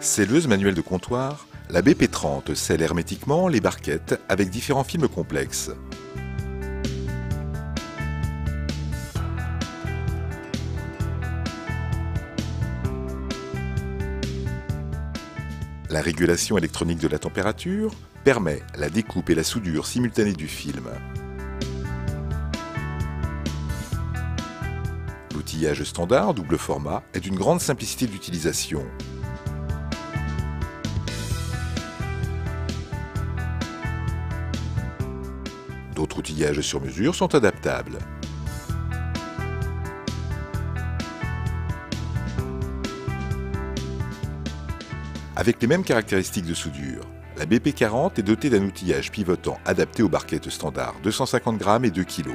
Selleuse manuelle de comptoir, la BP30 scelle hermétiquement les barquettes avec différents films complexes. La régulation électronique de la température permet la découpe et la soudure simultanée du film. L'outillage standard double format est d'une grande simplicité d'utilisation. D'autres outillages sur mesure sont adaptables. Avec les mêmes caractéristiques de soudure, la BP40 est dotée d'un outillage pivotant adapté aux barquettes standards 250 g et 2 kg.